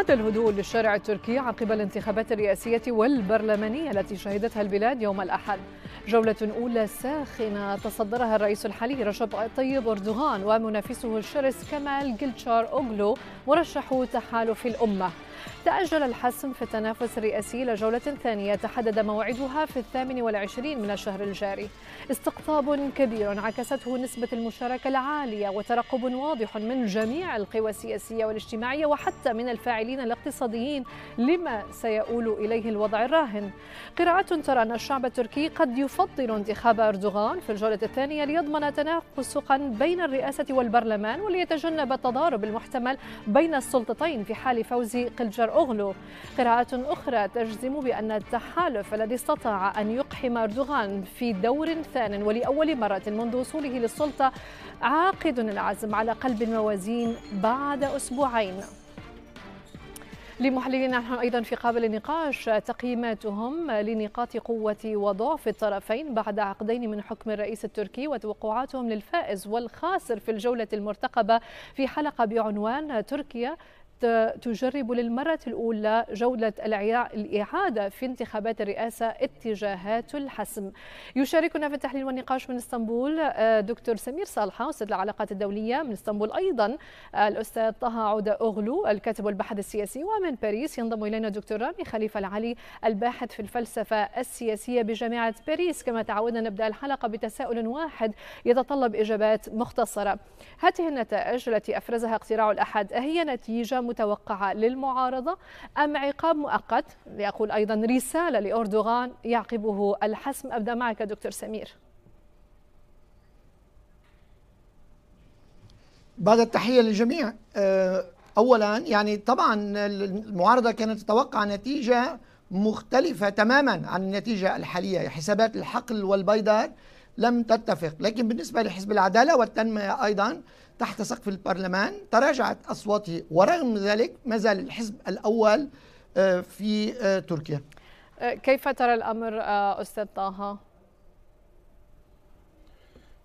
عاد الهدوء للشارع التركي عقب الانتخابات الرئاسية والبرلمانية التي شهدتها البلاد يوم الأحد. جولة أولى ساخنة تصدرها الرئيس الحالي رجب طيب أردوغان ومنافسه الشرس كمال جلتشار أوغلو مرشح تحالف الأمة. تأجل الحسم في التنافس الرئاسي لجولة ثانية تحدد موعدها في الثامن والعشرين من الشهر الجاري. استقطاب كبير عكسته نسبة المشاركة العالية وترقب واضح من جميع القوى السياسية والاجتماعية وحتى من الفاعلين الاقتصاديين لما سيؤول إليه الوضع الراهن. قراءات ترى أن الشعب التركي قد يفضل انتخاب أردوغان في الجولة الثانية ليضمن تنافسا بين الرئاسة والبرلمان وليتجنب التضارب المحتمل بين السلطتين في حال فوز قلجر أغلو. قراءات أخرى تجزم بأن التحالف الذي استطاع أن يقحم أردوغان في دور ثان ولأول مرة منذ وصوله للسلطة عاقد العزم على قلب الموازين بعد أسبوعين. لمحللين نحن أيضا في قابل النقاش تقييماتهم لنقاط قوة وضعف الطرفين بعد عقدين من حكم الرئيس التركي وتوقعاتهم للفائز والخاسر في الجولة المرتقبة في حلقة بعنوان تركيا تجرب للمرة الأولى جولة الإعادة في انتخابات الرئاسة اتجاهات الحسم. يشاركنا في التحليل والنقاش من إسطنبول آه، دكتور سمير صالحة أستاذ العلاقات الدولية من إسطنبول أيضا الأستاذ طه عودة أغلو الكاتب والباحث السياسي ومن باريس ينضم إلينا دكتور رامي خليفة العلي الباحث في الفلسفة السياسية بجامعة باريس. كما تعودنا نبدأ الحلقة بتساؤل واحد يتطلب إجابات مختصرة. هذه النتائج التي أفرزها اقتراع الأحد هي نتيجة متوقعة للمعارضة. أم عقاب مؤقت؟ لأقول أيضا رسالة لأردوغان يعقبه الحسم. أبدأ معك دكتور سمير. بعد التحية للجميع آه، أولا يعني طبعا المعارضة كانت تتوقع نتيجة مختلفة تماما عن النتيجة الحالية. حسابات الحقل والبيضاء لم تتفق. لكن بالنسبة لحزب العدالة والتنمية أيضا تحت سقف البرلمان تراجعت أصواته ورغم ذلك ما زال الحزب الأول آه، في آه، تركيا آه، كيف ترى الأمر أستاذ طه؟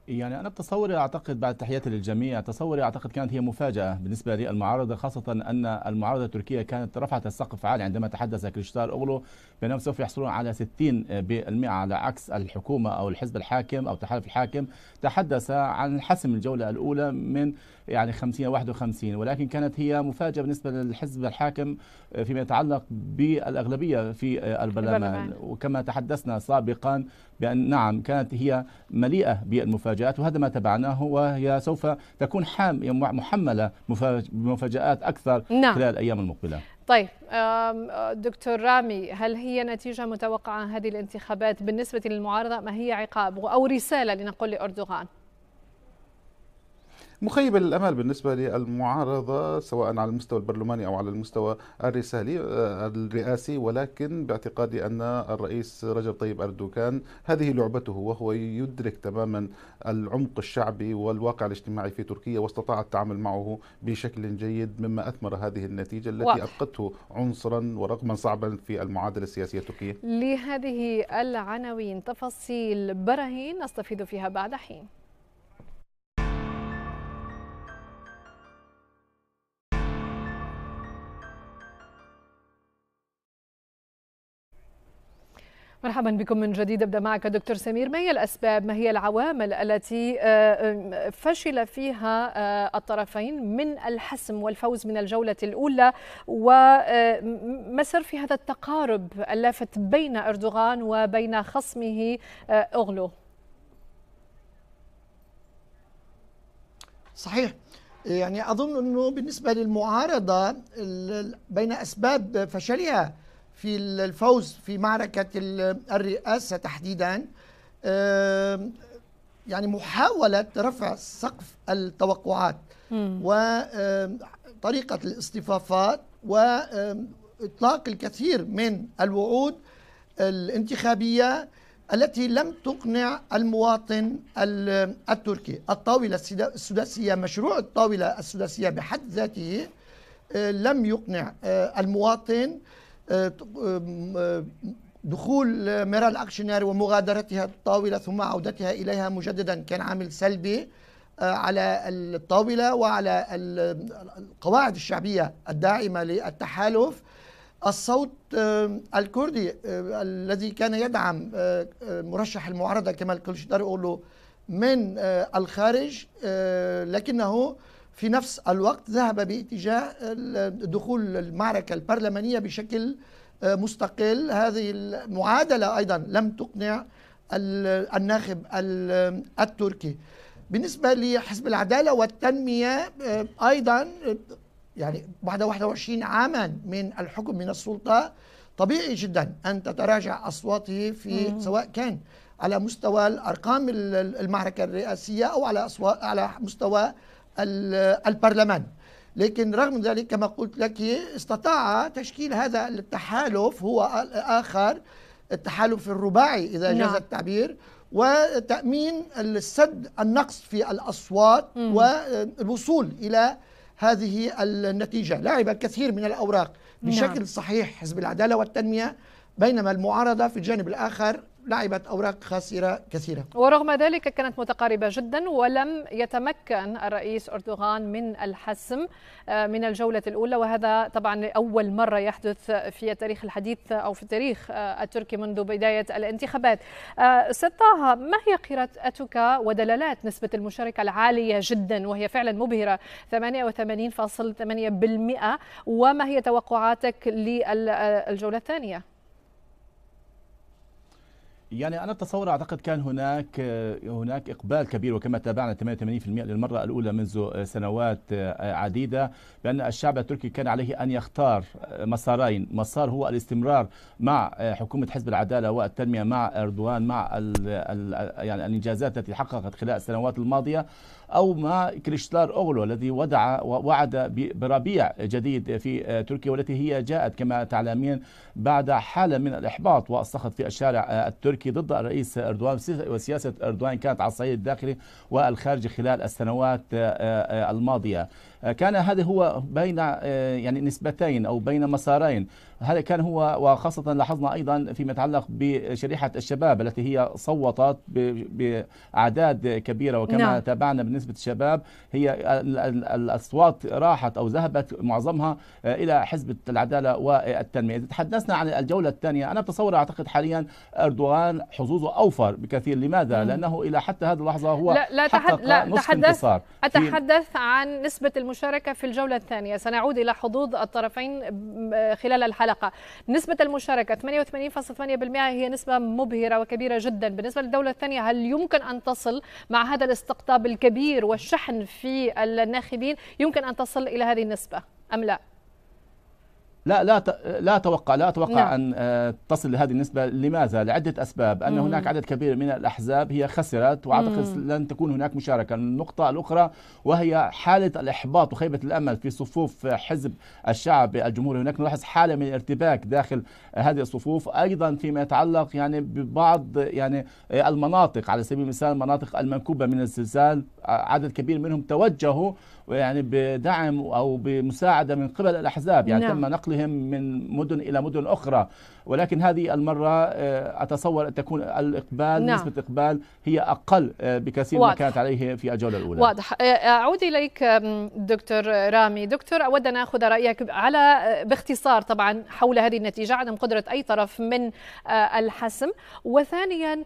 يعني أنا بتصوري أعتقد بعد تحياتي للجميع تصوري أعتقد كانت هي مفاجأة بالنسبة للمعارضة خاصة أن المعارضة التركية كانت رفعت السقف عالي عندما تحدث كريشتار أوغلو بأنهم سوف يحصلون على 60% على عكس الحكومة أو الحزب الحاكم أو تحالف الحاكم. تحدث عن حسم الجولة الأولى من يعني 50 51 ولكن كانت هي مفاجأة بالنسبة للحزب الحاكم فيما يتعلق بالأغلبية في البرلمان. وكما تحدثنا سابقا بأن نعم كانت هي مليئة بالمفاجآت. وهذا ما تبعناه وهي سوف تكون حام محملة بمفاجآت أكثر نعم. خلال الأيام المقبلة. طيب دكتور رامي هل هي نتيجة متوقعة هذه الانتخابات بالنسبة للمعارضة؟ ما هي عقاب أو رسالة لنقول لأردوغان؟ مخيبة للأمل بالنسبة للمعارضة سواء على المستوى البرلماني أو على المستوى الرسالي آه، الرئاسي. ولكن باعتقادي أن الرئيس رجب طيب أردوغان هذه لعبته وهو يدرك تماما العمق الشعبي والواقع الاجتماعي في تركيا واستطاع التعامل معه بشكل جيد مما أثمر هذه النتيجة التي واضح. أبقته عنصرا ورقما صعبا في المعادلة السياسية التركية. لهذه العناوين تفاصيل براهين نستفيد فيها بعد حين. مرحبا بكم من جديد. أبدأ معك دكتور سمير. ما هي الأسباب ما هي العوامل التي آه، فشل فيها آه، الطرفين من الحسم والفوز من الجولة الأولى؟ وما سر في هذا التقارب اللافت بين أردوغان وبين خصمه آه، أغلو؟ صحيح. يعني أظن أنه بالنسبة للمعارضة بين أسباب فشلها في الفوز في معركة الرئاسة تحديدا يعني محاولة رفع سقف التوقعات وطريقة الاصطفافات وإطلاق الكثير من الوعود الانتخابية التي لم تقنع المواطن التركي. الطاولة السداسية مشروع الطاولة السداسية بحد ذاته لم يقنع المواطن دخول ميرال أكشنير ومغادرتها الطاولة ثم عودتها إليها مجددا كان عامل سلبي على الطاولة وعلى القواعد الشعبية الداعمة للتحالف. الصوت الكردي الذي كان يدعم مرشح المعارضة كمال كلشدار من الخارج لكنه في نفس الوقت ذهب باتجاه دخول المعركة البرلمانية بشكل مستقل. هذه المعادلة أيضا لم تقنع الناخب التركي. بالنسبة لحزب العدالة والتنمية أيضا يعني بعد 21 عاما من الحكم من السلطة طبيعي جدا أن تتراجع أصواته في سواء كان على مستوى الأرقام المعركة الرئاسية أو على على مستوى البرلمان لكن رغم ذلك كما قلت لك استطاع تشكيل هذا التحالف هو آخر التحالف الرباعي إذا جاز نعم. التعبير وتأمين السد النقص في الأصوات مم. والوصول إلى هذه النتيجة لعب كثير من الأوراق بشكل نعم. صحيح حزب العدالة والتنمية بينما المعارضة في الجانب الآخر لعبت أوراق خاسرة كثيرة. ورغم ذلك كانت متقاربة جدا ولم يتمكن الرئيس أردوغان من الحسم آه، من الجولة الأولى وهذا طبعا أول مرة يحدث في التاريخ الحديث أو في التاريخ آه، التركي منذ بداية الانتخابات. آه، ستاها ما هي قراءتك ودلالات نسبة المشاركة العالية جدا؟ وهي فعلا مبهرة 88.8% وما هي توقعاتك للجولة الثانية؟ يعني أنا اتصور أعتقد كان هناك هناك إقبال كبير وكما تابعنا 88% للمره الأولى منذ سنوات عديدة بأن الشعب التركي كان عليه أن يختار مسارين، مسار هو الاستمرار مع حكومة حزب العدالة والتنمية مع إردوغان مع يعني الإنجازات التي حققت خلال السنوات الماضية. أو مع كريشتار أوغلو الذي ودع ووعد بربيع جديد في تركيا والتي هي جاءت كما تعلمين بعد حالة من الإحباط والسخط في الشارع التركي ضد الرئيس أردوان وسياسة أردوان كانت على الصعيد الداخلي والخارجي خلال السنوات الماضية. كان هذا هو بين يعني نسبتين أو بين مسارين. هذا كان هو وخاصة لاحظنا أيضا فيما يتعلق بشريحة الشباب التي هي صوتت بأعداد كبيرة. وكما نعم. تابعنا بالنسبة للشباب هي الأصوات راحت أو ذهبت معظمها إلى حزب العدالة والتنمية. إذا تحدثنا عن الجولة الثانية أنا بتصور أعتقد حاليا أردوغان حظوظه أوفر بكثير. لماذا؟ لأنه إلى حتى هذه اللحظة هو لا لا حقق لا نصف تحدث أتحدث عن نسبة المشاركة في الجولة الثانية. سنعود إلى حظوظ الطرفين خلال الحلقة. نسبة المشاركة 88.8% هي نسبة مبهرة وكبيرة جدا. بالنسبة للدولة الثانية هل يمكن أن تصل مع هذا الاستقطاب الكبير والشحن في الناخبين؟ يمكن أن تصل إلى هذه النسبة أم لا؟ لا لا لا أتوقع لا أتوقع نعم. أن آه، تصل لهذه النسبة. لماذا؟ لعدة أسباب. أن مم. هناك عدد كبير من الأحزاب هي خسرت وأعتقد لن تكون هناك مشاركة. النقطة الأخرى وهي حالة الإحباط وخيبة الأمل في صفوف حزب الشعب الجمهوري. هناك نلاحظ حالة من الارتباك داخل هذه الصفوف. أيضا فيما يتعلق يعني ببعض يعني المناطق على سبيل المثال المناطق المنكوبة من الزلزال عدد كبير منهم توجهوا يعني بدعم أو بمساعدة من قبل الأحزاب يعني نعم. تم نقلهم من مدن إلى مدن أخرى. ولكن هذه المرة آه، أتصور أن تكون الإقبال نعم. نسبة الإقبال هي أقل آه، بكثير ما كانت عليه في الجولة الأولى. واضح. آه، أعود إليك دكتور رامي. دكتور أود أن آخذ رأيك على باختصار طبعا حول هذه النتيجة عدم قدرة أي طرف من الحسم. وثانيا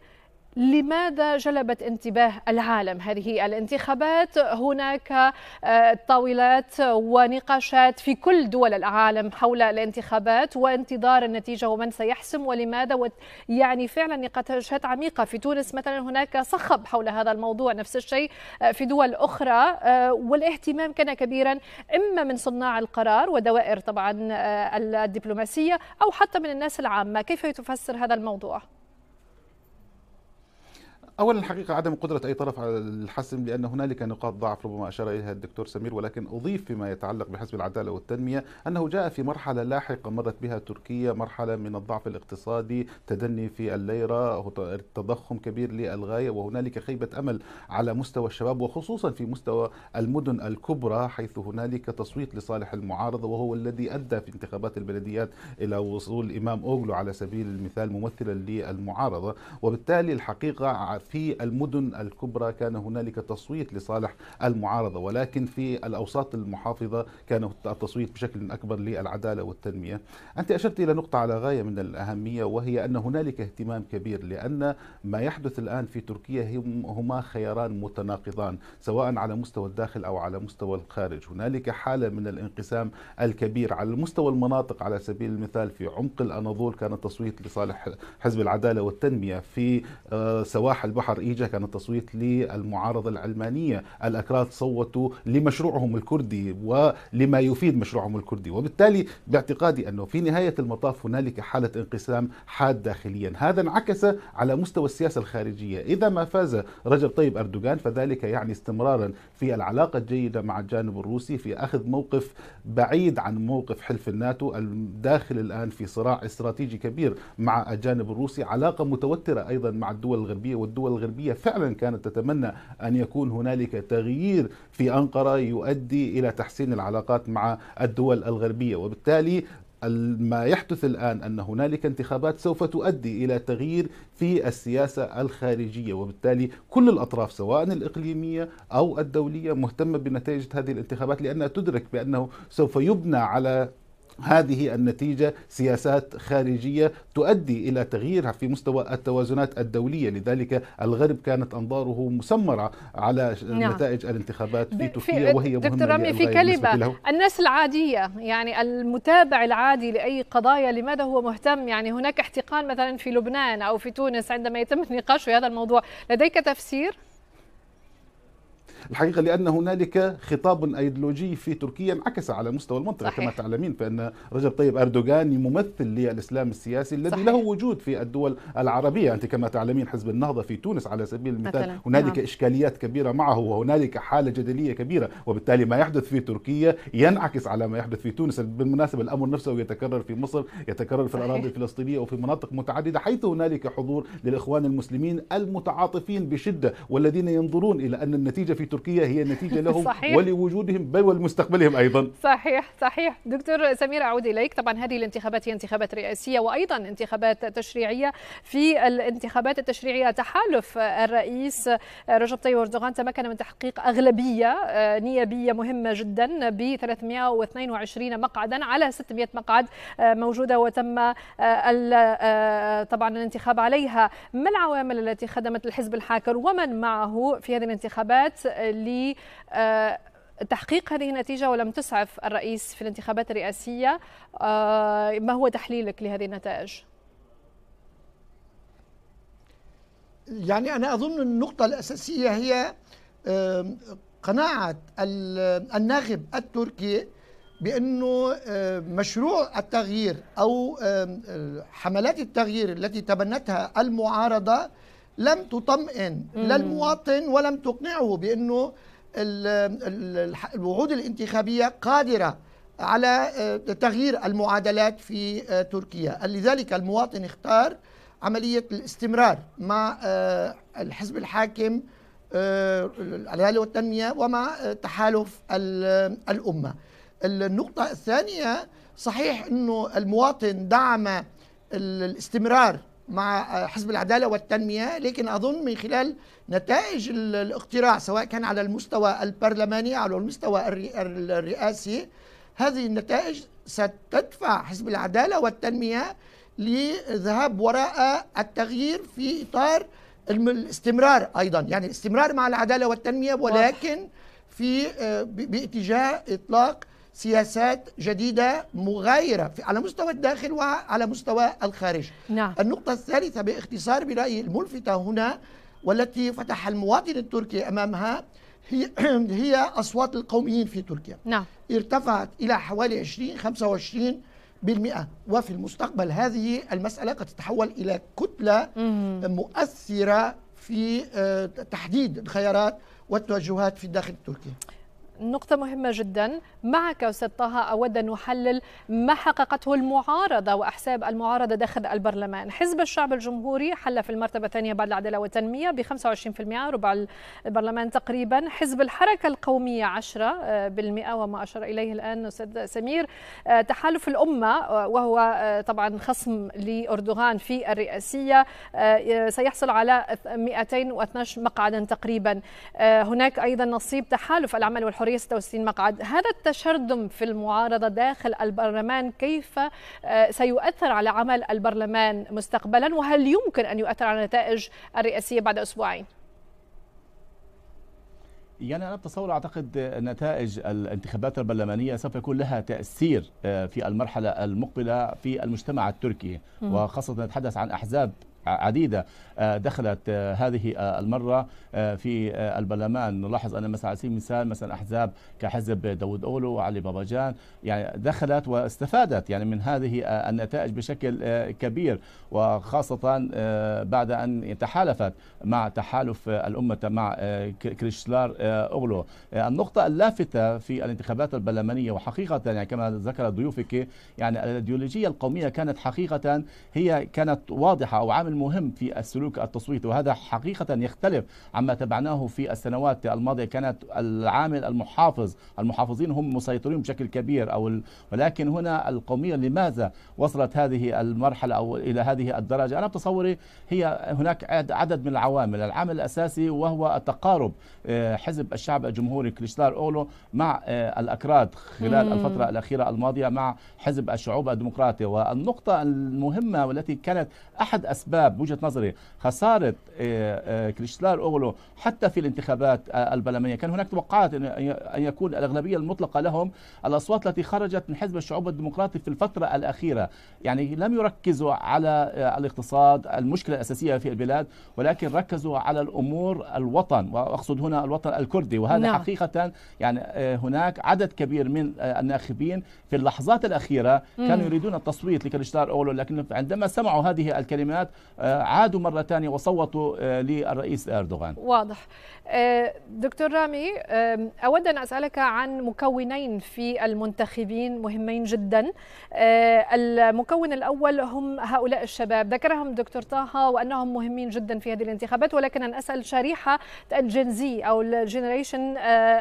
لماذا جلبت انتباه العالم هذه الانتخابات؟ هناك آه، طاولات ونقاشات في كل دول العالم حول الانتخابات وانتظار النتيجة ومن سيحسم ولماذا؟ يعني فعلا نقاشات عميقة. في تونس مثلا هناك صخب حول هذا الموضوع نفس الشيء آه، في دول أخرى آه، والاهتمام كان كبيرا إما من صناع القرار ودوائر طبعا الدبلوماسية أو حتى من الناس العامة. كيف تفسر هذا الموضوع؟ اولا الحقيقة عدم قدرة أي طرف على الحسم لأن هنالك نقاط ضعف ربما أشار إليها الدكتور سمير ولكن أضيف فيما يتعلق بحزب العدالة والتنمية أنه جاء في مرحلة لاحقة مرت بها تركيا مرحلة من الضعف الاقتصادي تدني في الليرة تضخم كبير للغاية وهنالك خيبة أمل على مستوى الشباب وخصوصا في مستوى المدن الكبرى حيث هنالك تصويت لصالح المعارضة وهو الذي أدى في انتخابات البلديات إلى وصول إمام أوغلو على سبيل المثال ممثلا للمعارضة. وبالتالي الحقيقة في المدن الكبرى كان هنالك تصويت لصالح المعارضة ولكن في الأوساط المحافظة كان التصويت بشكل أكبر للعدالة والتنمية. أنت أشرت إلى نقطة على غاية من الأهمية وهي أن هنالك اهتمام كبير لأن ما يحدث الآن في تركيا هما خياران متناقضان سواء على مستوى الداخل أو على مستوى الخارج. هنالك حالة من الانقسام الكبير. على مستوى المناطق على سبيل المثال في عمق الأناضول كان التصويت لصالح حزب العدالة والتنمية في آه، سواحل بحر إيجا كان التصويت للمعارضة العلمانية. الأكراد صوتوا لمشروعهم الكردي ولما يفيد مشروعهم الكردي. وبالتالي باعتقادي أنه في نهاية المطاف هنالك حالة انقسام حاد داخليا. هذا انعكس على مستوى السياسة الخارجية. إذا ما فاز رجب طيب أردوغان فذلك يعني استمرارا في العلاقة الجيدة مع الجانب الروسي في أخذ موقف بعيد عن موقف حلف الناتو الداخل الآن في صراع استراتيجي كبير مع الجانب الروسي. علاقة متوترة أيضا مع الدول الغربية والدول الغربية فعلا كانت تتمنى أن يكون هنالك تغيير في أنقرة يؤدي إلى تحسين العلاقات مع الدول الغربية. وبالتالي ما يحدث الآن أن هنالك انتخابات سوف تؤدي إلى تغيير في السياسة الخارجية. وبالتالي كل الأطراف سواء الإقليمية أو الدولية مهتمة بنتائج هذه الانتخابات لأنها تدرك بأنه سوف يبنى على هذه النتيجة سياسات خارجية تؤدي إلى تغييرها في مستوى التوازنات الدولية لذلك الغرب كانت أنظاره مسمرة على نعم. نتائج الانتخابات في تركيا وهي مهمة دكتور رامي في كلمة الناس العادية يعني المتابع العادي لأي قضايا لماذا هو مهتم يعني هناك احتقان مثلا في لبنان أو في تونس عندما يتم النقاش في هذا الموضوع لديك تفسير؟ الحقيقة لأن هنالك خطاب أيديولوجي في تركيا انعكس على مستوى المنطقة صحيح. كما تعلمين فإن رجب طيب أردوغان ممثل للإسلام السياسي الذي صحيح. له وجود في الدول العربية أنت كما تعلمين حزب النهضة في تونس على سبيل المثال. هنالك نعم. إشكاليات كبيرة معه وهنالك حالة جدلية كبيرة وبالتالي ما يحدث في تركيا ينعكس على ما يحدث في تونس بالمناسبة الأمر نفسه يتكرر في مصر يتكرر في الأراضي الفلسطينية وفي مناطق متعددة حيث هنالك حضور للإخوان المسلمين المتعاطفين بشدة والذين ينظرون إلى أن النتيجة في تركيا هي نتيجة لهم صحيح. ولوجودهم بل ولمستقبلهم أيضا. صحيح صحيح. دكتور سمير أعود إليك. طبعا هذه الانتخابات هي انتخابات رئاسية وأيضا انتخابات تشريعية. في الانتخابات التشريعية تحالف الرئيس رجب طيب أردوغان تمكن من تحقيق أغلبية آه، نيابية مهمة جدا ب 322 مقعدا على 600 مقعد آه، موجودة وتم آه، طبعا الانتخاب عليها. ما العوامل التي خدمت الحزب الحاكر؟ ومن معه في هذه الانتخابات لتحقيق هذه النتيجة ولم تسعف الرئيس في الانتخابات الرئاسية آه، ما هو تحليلك لهذه النتائج؟ يعني أنا أظن النقطة الأساسية هي قناعة الناخب التركي بأنه مشروع التغيير أو حملات التغيير التي تبنتها المعارضة لم تطمئن لا المواطن ولم تقنعه بأنه الوعود الانتخابية قادرة على آه، تغيير المعادلات في آه، تركيا. لذلك المواطن اختار عملية الاستمرار مع آه، الحزب الحاكم العدالة والتنمية ومع تحالف الأمة. النقطة الثانية صحيح أنه المواطن دعم الاستمرار مع حزب العدالة والتنمية لكن أظن من خلال نتائج الاقتراع سواء كان على المستوى البرلماني أو على المستوى الرئاسي هذه النتائج ستدفع حزب العدالة والتنمية لذهاب وراء التغيير في إطار الاستمرار أيضا. يعني الاستمرار مع العدالة والتنمية ولكن في آه، باتجاه إطلاق سياسات جديدة مغايرة على مستوى الداخل وعلى مستوى الخارج نعم. النقطة الثالثة باختصار برأيي الملفتة هنا والتي فتح المواطن التركي أمامها هي هي أصوات القوميين في تركيا نعم. ارتفعت إلى حوالي 20 25 بالمئة وفي المستقبل هذه المسألة قد تتحول إلى كتلة مؤثرة في آه، تحديد الخيارات والتوجهات في الداخل التركي نقطة مهمة جدا. معك أستاذ طه أود أن نحلل ما حققته المعارضة وأحساب المعارضة داخل البرلمان. حزب الشعب الجمهوري حل في المرتبة الثانية بعد العدالة والتنمية ب 25% ربع البرلمان تقريبا. حزب الحركة القومية 10% وما أشار إليه الآن أستاذ سمير. آه، تحالف الأمة آه، وهو آه، طبعا خصم لأردوغان في الرئاسية سيحصل على 212 مقعدا تقريبا. هناك أيضا نصيب تحالف العمل والحرية 66 مقعد. هذا التشرذم في المعارضة داخل البرلمان كيف سيؤثر على عمل البرلمان مستقبلا؟ وهل يمكن أن يؤثر على النتائج الرئاسية بعد أسبوعين؟ يعني أنا بتصور أعتقد نتائج الانتخابات البرلمانية سوف يكون لها تأثير آه، في المرحلة المقبلة في المجتمع التركي. وخاصة نتحدث عن أحزاب عديدة آه، دخلت آه، هذه آه، المرة في البرلمان. نلاحظ أن مثلا على سبيل المثال مثلا أحزاب كحزب داود أولو وعلي باباجان يعني دخلت واستفادت يعني من هذه النتائج بشكل كبير. وخاصة بعد أن تحالفت مع تحالف الأمة مع كريشلار أولو. النقطة اللافتة في الانتخابات البرلمانية وحقيقة يعني كما ذكر ضيوفك يعني الأيديولوجية القومية كانت حقيقة هي كانت واضحة أو عامل مهم في السلوك التصويتي وهذا حقيقة يختلف عما تبعناه في السنوات الماضية. كانت العامل المحافظ المحافظين هم مسيطرين بشكل كبير أو ولكن هنا القومية لماذا وصلت هذه المرحلة أو إلى هذه الدرجة؟ أنا بتصوري هي هناك عدد من العوامل. العامل الأساسي وهو التقارب آه، حزب الشعب الجمهوري كليشتار أولو مع آه، الأكراد خلال. الفترة الأخيرة الماضية مع حزب الشعوب الديمقراطي والنقطة المهمة والتي كانت أحد أسباب الاسباب بوجهة نظري خسارة آه، آه، كريستلار أوغلو حتى في الانتخابات آه، البرلمانية. كان هناك توقعات ان يكون الأغلبية المطلقة لهم الأصوات التي خرجت من حزب الشعوب الديمقراطي في الفترة الأخيرة. يعني لم يركزوا على الاقتصاد المشكلة الأساسية في البلاد ولكن ركزوا على الأمور الوطن وأقصد هنا الوطن الكردي. وهذا نعم. حقيقة يعني هناك عدد كبير من الناخبين في اللحظات الأخيرة كانوا يريدون التصويت لكريستار اولو لكن عندما سمعوا هذه الكلمات عادوا مرة ثانية وصوتوا آه، للرئيس أردوغان. واضح. آه، دكتور رامي أود أن أسألك عن مكونين في المنتخبين مهمين جدا. المكون الأول هم هؤلاء الشباب. ذكرهم دكتور طه وأنهم مهمين جدا في هذه الانتخابات ولكن أن أسأل شريحة الجنزي أو الجنريشن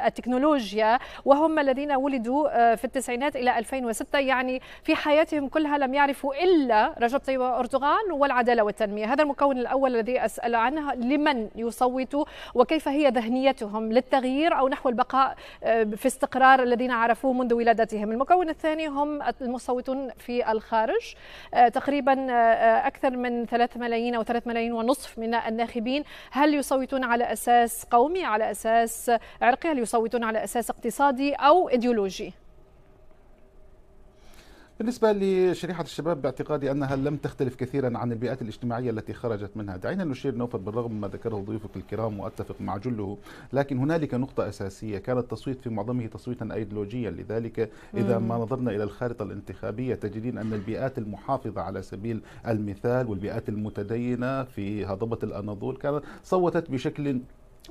التكنولوجيا وهم الذين ولدوا في التسعينات إلى 2006 يعني في حياتهم كلها لم يعرفوا إلا رجب طيب أردوغان والعدالة والتنمية. هذا المكون الأول الذي أسأل عنه لمن يصوتوا وكيف هي ذهنيتهم للتغيير أو نحو البقاء آه، في استقرار الذين عرفوه منذ ولادتهم؟ المكون الثاني هم المصوتون في الخارج. آه، تقريبا آه، أكثر من 3 ملايين أو 3 ملايين ونصف من الناخبين. هل يصوتون على أساس قومي على أساس عرقي؟ هل يصوتون على أساس اقتصادي أو إيديولوجي؟ بالنسبة لشريحة الشباب باعتقادي أنها لم تختلف كثيرا عن البيئات الاجتماعية التي خرجت منها. دعينا نشير نوفل بالرغم مما ذكره ضيوفك الكرام وأتفق مع جله لكن هنالك نقطة أساسية. كان التصويت في معظمه تصويتا أيديولوجيا. لذلك إذا ما نظرنا إلى الخارطة الانتخابية تجدين أن البيئات المحافظة على سبيل المثال والبيئات المتدينة في هضبة الأناضول كانت صوتت بشكل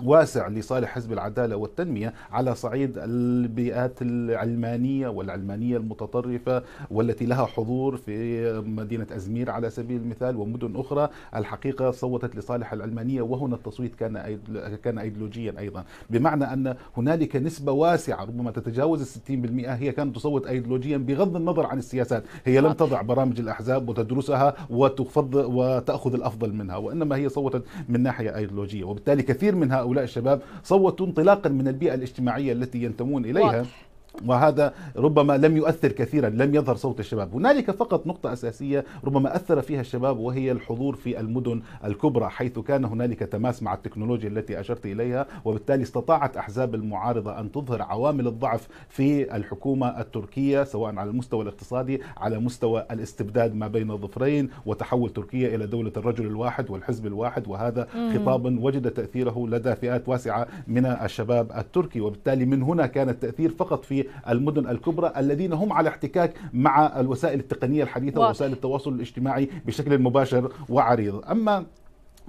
واسع لصالح حزب العدالة والتنمية على صعيد البيئات العلمانية والعلمانية المتطرفة والتي لها حضور في مدينة أزمير على سبيل المثال ومدن أخرى. الحقيقة صوتت لصالح العلمانية وهنا التصويت كان كان أيديولوجيا أيضا. بمعنى أن هنالك نسبة واسعة ربما تتجاوز الستين بالمئة. هي كانت تصوت أيديولوجيا بغض النظر عن السياسات. هي لم تضع برامج الأحزاب وتدرسها وتفضل وتأخذ الأفضل منها وإنما هي صوتت من ناحية أيديولوجية. وبالتالي كثير من هؤلاء هؤلاء الشباب صوتوا انطلاقا من البيئة الاجتماعية التي ينتمون إليها واضح. وهذا ربما لم يؤثر كثيرا لم يظهر صوت الشباب. هنالك فقط نقطة أساسية ربما أثر فيها الشباب وهي الحضور في المدن الكبرى حيث كان هنالك تماس مع التكنولوجيا التي أشرت إليها وبالتالي استطاعت أحزاب المعارضة أن تظهر عوامل الضعف في الحكومة التركية سواء على المستوى الاقتصادي على مستوى الاستبداد ما بين الظفرين وتحول تركيا إلى دولة الرجل الواحد والحزب الواحد. وهذا خطاب وجد تأثيره لدى فئات واسعة من الشباب التركي. وبالتالي من هنا كان التأثير فقط في المدن الكبرى الذين هم على احتكاك مع الوسائل التقنية الحديثة ووسائل التواصل الاجتماعي بشكل مباشر وعريض. أما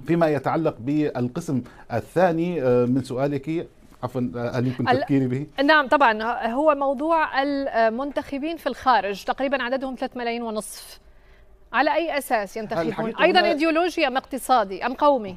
فيما يتعلق بالقسم الثاني آه، من سؤالك عفوا هل يمكن تفكيري به؟ نعم طبعا. هو موضوع المنتخبين في الخارج تقريبا عددهم 3 ملايين ونصف. على أي أساس ينتخبون؟ أيضا إيديولوجيا ام اقتصادي أم قومي؟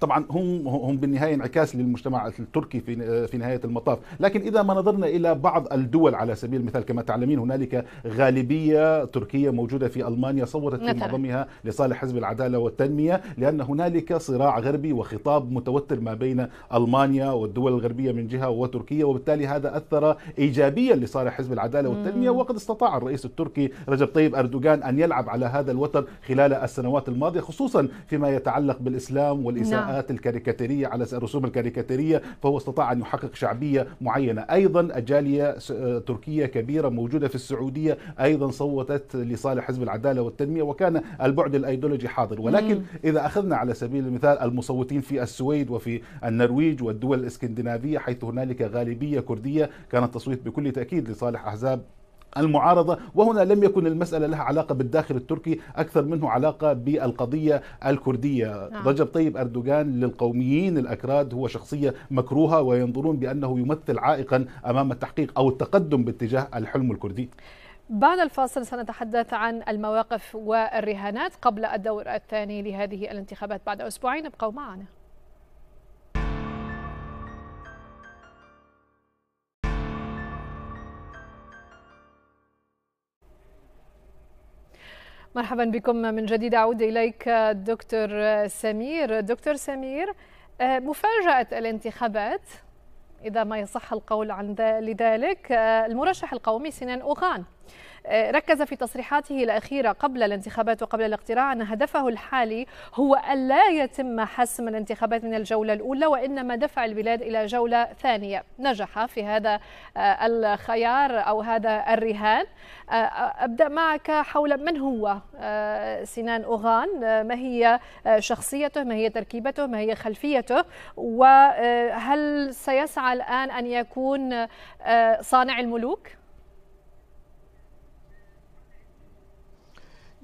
طبعا هم هم بالنهاية انعكاس للمجتمع التركي في في نهاية المطاف، لكن إذا ما نظرنا إلى بعض الدول على سبيل المثال كما تعلمين هنالك غالبية تركية موجودة في ألمانيا صوتت في معظمها لصالح حزب العدالة والتنمية لأن هنالك صراع غربي وخطاب متوتر ما بين ألمانيا والدول الغربية من جهة وتركيا وبالتالي هذا أثر ايجابيا لصالح حزب العدالة والتنمية. وقد استطاع الرئيس التركي رجب طيب أردوغان أن يلعب على هذا الوتر خلال السنوات الماضية خصوصا فيما يتعلق بالإسلام والاساءات الإيحاءات الكاريكاتيرية على الرسوم الكاريكاتيرية فهو استطاع أن يحقق شعبية معينة. أيضا الجالية تركية كبيرة موجودة في السعودية أيضا صوتت لصالح حزب العدالة والتنمية وكان البعد الأيديولوجي حاضر. ولكن إذا أخذنا على سبيل المثال المصوتين في السويد وفي النرويج والدول الإسكندنافية حيث هنالك غالبية كردية كان التصويت بكل تأكيد لصالح أحزاب المعارضة وهنا لم يكن المسألة لها علاقة بالداخل التركي أكثر منه علاقة بالقضية الكردية. نعم. رجب طيب أردوغان للقوميين الأكراد هو شخصية مكروهة وينظرون بأنه يمثل عائقا أمام التحقيق أو التقدم باتجاه الحلم الكردي. بعد الفاصل سنتحدث عن المواقف والرهانات قبل الدور الثاني لهذه الانتخابات بعد أسبوعين ابقوا معنا. مرحبا بكم من جديد. أعود إليك دكتور سمير. دكتور سمير مفاجأة الانتخابات إذا ما يصح القول عن لذلك المرشح القومي سنان أوغان. ركز في تصريحاته الأخيرة قبل الانتخابات وقبل الاقتراع أن هدفه الحالي هو ألا يتم حسم الانتخابات من الجولة الأولى وإنما دفع البلاد إلى جولة ثانية. نجح في هذا آه، الخيار أو هذا الرهان. آه، أبدأ معك حول من هو سنان أوغان. ما هي شخصيته؟ ما هي تركيبته؟ ما هي خلفيته؟ وهل سيسعى الآن أن يكون صانع الملوك؟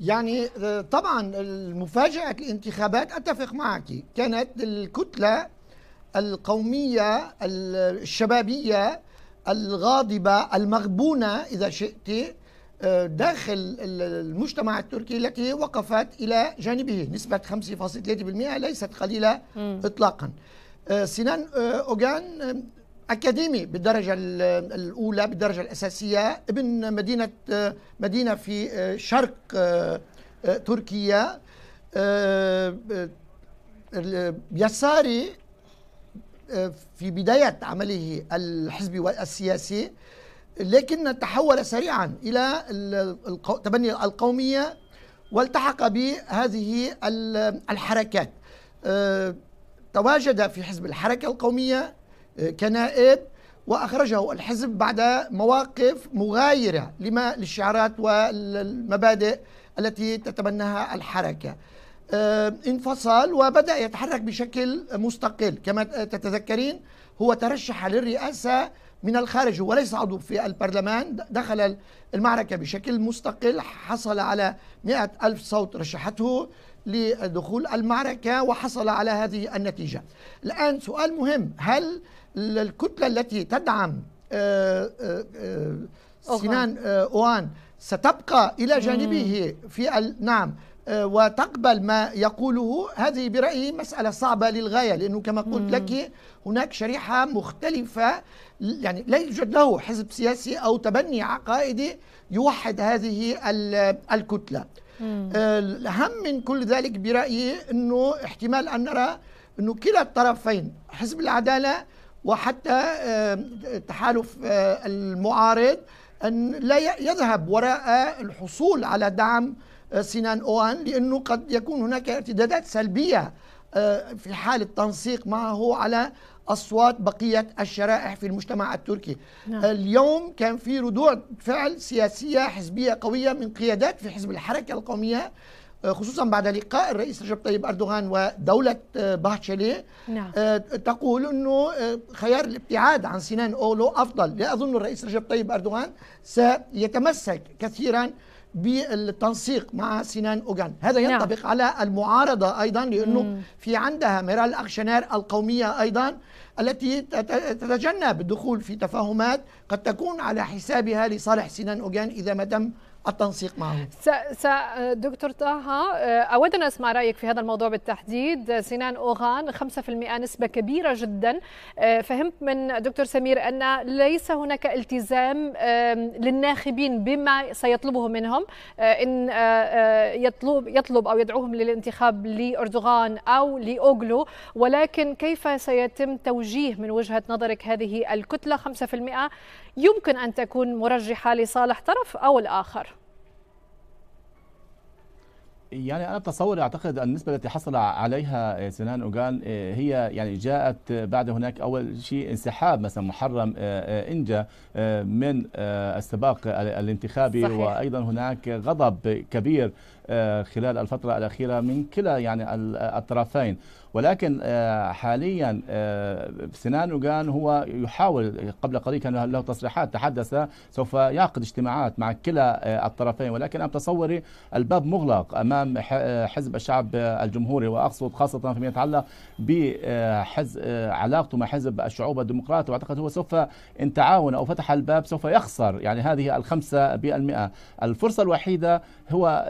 يعني آه، طبعا المفاجأة الانتخابات أتفق معك كانت الكتلة القومية الشبابية الغاضبة المغبونة إذا شئت آه، داخل المجتمع التركي التي وقفت إلى جانبه. نسبة 5.3% ليست قليلة إطلاقا. آه، سنان أوغان أكاديمي بالدرجة الأولى بالدرجة الأساسية ابن مدينة مدينة في شرق تركيا يساري في بداية عمله الحزبي والسياسي لكن تحول سريعا إلى تبني القومية والتحق بهذه الحركات. تواجد في حزب الحركة القومية كنائب وأخرجه الحزب بعد مواقف مغايرة لما للشعارات والمبادئ التي تتبناها الحركة. آه، انفصل وبدأ يتحرك بشكل مستقل. كما تتذكرين هو ترشح للرئاسة من الخارج وليس عضو في البرلمان. دخل المعركة بشكل مستقل حصل على مئة ألف صوت رشحته لدخول المعركة وحصل على هذه النتيجة. الآن سؤال مهم هل الكتلة التي تدعم آه، آه، آه، سنان أوان ستبقى إلى جانبه في نعم. وتقبل ما يقوله. هذه برأيي مسألة صعبة للغاية لأنه كما قلت لك هناك شريحة مختلفة يعني لا يوجد له حزب سياسي أو تبني عقائدي يوحد هذه الكتلة. الأهم من كل ذلك برأيي أنه احتمال أن نرى أنه كلا الطرفين حزب العدالة وحتى تحالف آه، المعارض أن لا يذهب وراء الحصول على دعم آه، سنان أوان لأنه قد يكون هناك ارتدادات سلبية آه، في حال التنسيق معه على أصوات بقية الشرائح في المجتمع التركي نعم. اليوم كان في ردود فعل سياسية حزبية قوية من قيادات في حزب الحركة القومية خصوصا بعد لقاء الرئيس رجب طيب أردوغان ودولة آه، باهتشلي نعم. آه، تقول أنه خيار الابتعاد عن سنان أولو أفضل لا أظن الرئيس رجب طيب أردوغان سيتمسك كثيرا بالتنسيق مع سنان أوغان هذا نعم. ينطبق نعم. على المعارضة أيضا لأنه مم. في عندها ميرال أكشنير القومية أيضا التي تتجنب الدخول في تفاهمات قد تكون على حسابها لصالح سنان أوغان إذا ما تم التنسيق معه. س... س... دكتور طه أود أن أسمع رأيك في هذا الموضوع بالتحديد. سنان أوغان 5% نسبة كبيرة جدا. فهمت من دكتور سمير أن ليس هناك التزام للناخبين بما سيطلبه منهم. إن يطلب يطلب أو يدعوهم للانتخاب لأردوغان أو لأوغلو. ولكن كيف سيتم توجيه من وجهة نظرك هذه الكتلة؟ 5% يمكن أن تكون مرجحة لصالح طرف أو الآخر. يعني أنا بتصوري أعتقد النسبة التي حصل عليها سنان أوغان آه، هي يعني جاءت بعد هناك أول شيء انسحاب مثلا محرم آه، آه، إنجا من السباق الانتخابي صحيح. وأيضا هناك غضب كبير خلال الفترة الأخيرة من كلا يعني الطرفين ولكن آه، حاليا آه، سنان اوغان هو يحاول قبل قليل كان له تصريحات تحدث سوف يعقد اجتماعات مع كلا آه، الطرفين. ولكن أنا تصوري الباب مغلق أمام حزب الشعب الجمهوري. وأقصد خاصة فيما يتعلق بحزب علاقته مع حزب الشعوب الديمقراطي. وأعتقد هو سوف إن تعاون أو فتح الباب سوف يخسر يعني هذه الخمسة بالمئة. الفرصة الوحيدة هو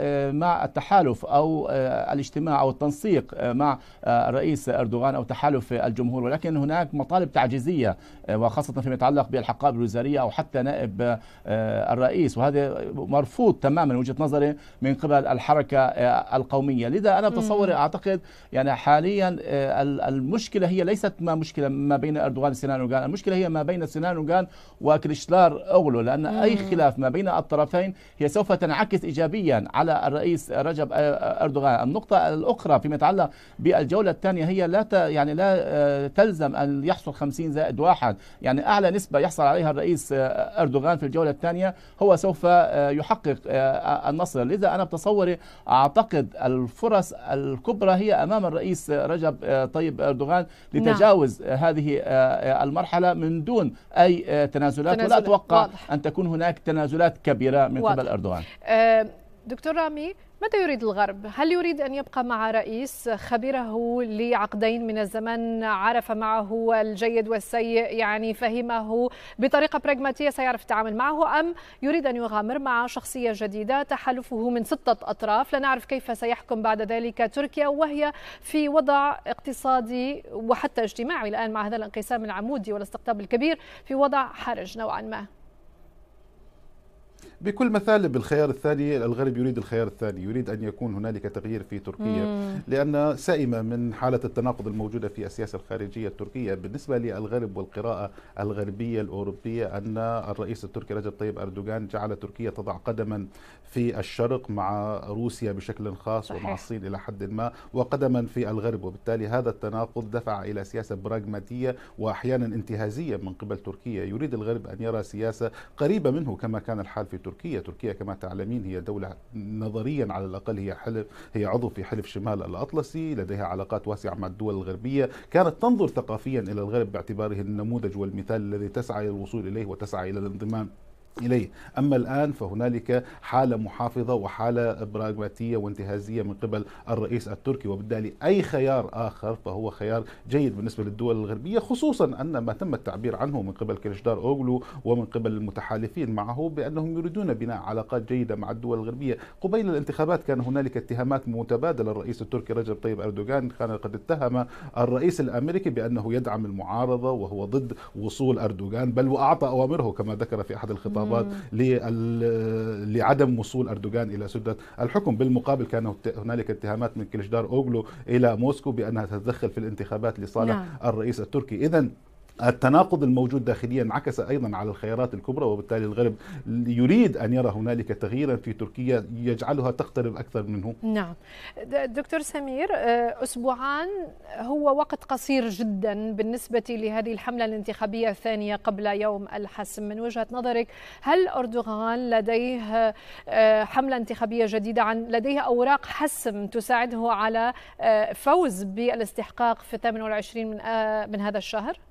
التحالف أو الاجتماع أو التنسيق مع الرئيس أردوغان أو تحالف الجمهور ولكن هناك مطالب تعجيزية آه، وخاصة فيما يتعلق بالحقائب الوزارية أو حتى نائب آه، الرئيس. وهذا مرفوض تماما من وجهة نظري من قبل الحركة آه، القومية. لذا أنا بتصوري أعتقد يعني حاليا المشكلة هي ليست ما مشكلة ما بين أردوغان وسنان أوغان المشكلة هي ما بين سنان أوغان وكريشلار أغلو لأن أي خلاف ما بين الطرفين هي سوف تنعكس إيجابيا على الرئيس رجب أردوغان. النقطة الأخرى فيما يتعلق بالجولة الثانية هي لا يعني لا آه، تلزم أن يحصل 50 زائد واحد. يعني أعلى نسبة يحصل عليها الرئيس آه، أردوغان في الجولة الثانية هو سوف آه، يحقق النصر لذا أنا بتصوري أعتقد الفرص الكبرى هي أمام الرئيس رجب طيب أردوغان لتجاوز نعم. هذه المرحلة من دون أي تنازلات تنازل. ولا أتوقع واضح. أن تكون هناك تنازلات كبيرة من واضح. قبل أردوغان دكتور رامي ماذا يريد الغرب؟ هل يريد أن يبقى مع رئيس خبره لعقدين من الزمن؟ عرف معه الجيد والسيء يعني فهمه بطريقة براغماتية سيعرف التعامل معه أم يريد أن يغامر مع شخصية جديدة تحالفه من ستة أطراف؟ لا نعرف كيف سيحكم بعد ذلك تركيا وهي في وضع اقتصادي وحتى اجتماعي الآن مع هذا الانقسام العمودي والاستقطاب الكبير في وضع حرج نوعا ما. بكل مثال بالخيار الثاني الغرب يريد الخيار الثاني يريد أن يكون هنالك تغيير في تركيا مم. لأن سائمة من حالة التناقض الموجودة في السياسة الخارجية التركية بالنسبة للغرب والقراءة الغربية الأوروبية أن الرئيس التركي رجب طيب أردوغان جعل تركيا تضع قدما في الشرق مع روسيا بشكل خاص صحيح. ومع الصين إلى حد ما وقدما في الغرب. وبالتالي هذا التناقض دفع إلى سياسة براغماتية وأحيانا انتهازية من قبل تركيا. يريد الغرب أن يرى سياسة قريبة منه كما كان الحال في تركيا. تركيا كما تعلمين هي دولة نظريا على الأقل هي حلف هي عضو في حلف شمال الأطلسي لديها علاقات واسعة مع الدول الغربية. كانت تنظر ثقافيا إلى الغرب باعتباره النموذج والمثال الذي تسعى إلى الوصول إليه وتسعى إلى الانضمام. إليه. أما الآن فهنالك حالة محافظة وحالة براغماتية وانتهازية من قبل الرئيس التركي وبالتالي أي خيار آخر فهو خيار جيد بالنسبة للدول الغربية خصوصا أن ما تم التعبير عنه من قبل كريشدار أوغلو ومن قبل المتحالفين معه بأنهم يريدون بناء علاقات جيدة مع الدول الغربية. قبيل الانتخابات كان هنالك اتهامات متبادلة الرئيس التركي رجب طيب أردوغان كان قد اتهم الرئيس الأمريكي بأنه يدعم المعارضة وهو ضد وصول أردوغان بل وأعطى أوامره كما ذكر في أحد الخطابات. الخطابات لعدم وصول أردوغان إلى سدة الحكم بالمقابل كان هنالك اتهامات من كليشدار أوغلو إلى موسكو بأنها تتدخل في الانتخابات لصالح نعم. الرئيس التركي. إذا التناقض الموجود داخليا انعكس أيضا على الخيارات الكبرى وبالتالي الغرب يريد أن يرى هنالك تغييرا في تركيا يجعلها تقترب أكثر منه. نعم. دكتور سمير آه، أسبوعان هو وقت قصير جدا بالنسبة لهذه الحملة الانتخابية الثانية قبل يوم الحسم من وجهة نظرك هل أردوغان لديه آه، حملة انتخابية جديدة عن لديه أوراق حسم تساعده على آه، فوز بالاستحقاق في 28 من من هذا الشهر؟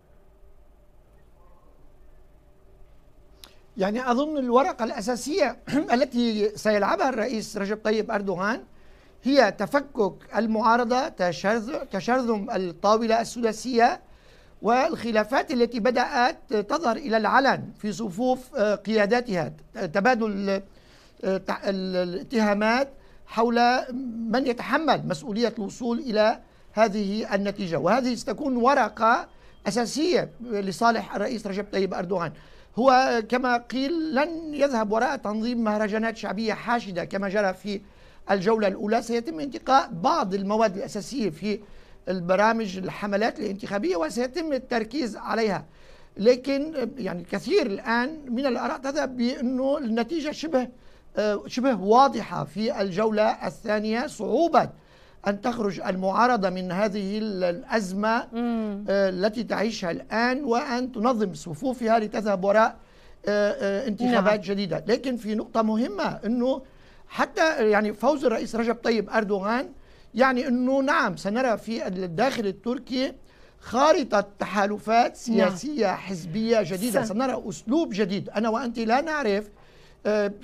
يعني أظن الورقة الأساسية التي سيلعبها الرئيس رجب طيب أردوغان هي تفكك المعارضة تشرذم الطاولة السداسية والخلافات التي بدأت تظهر إلى العلن في صفوف آه، قياداتها. تبادل آه، الاتهامات حول من يتحمل مسؤولية الوصول إلى هذه النتيجة. وهذه ستكون ورقة أساسية لصالح الرئيس رجب طيب أردوغان. هو كما قيل لن يذهب وراء تنظيم مهرجانات شعبية حاشدة كما جرى في الجولة الأولى. سيتم انتقاء بعض المواد الأساسية في البرامج الحملات الانتخابية وسيتم التركيز عليها. لكن يعني كثير الآن من الآراء تذهب بأنه النتيجة شبه شبه واضحة في الجولة الثانية صعوبة أن تخرج المعارضة من هذه الأزمة آه، التي تعيشها الآن وأن تنظم صفوفها لتذهب وراء آه، آه، انتخابات نعم. جديدة لكن في نقطة مهمة أنه حتى يعني فوز الرئيس رجب طيب أردوغان يعني أنه نعم سنرى في الداخل التركي خارطة تحالفات نعم. سياسية نعم. حزبية جديدة سنرى أسلوب جديد أنا وأنت لا نعرف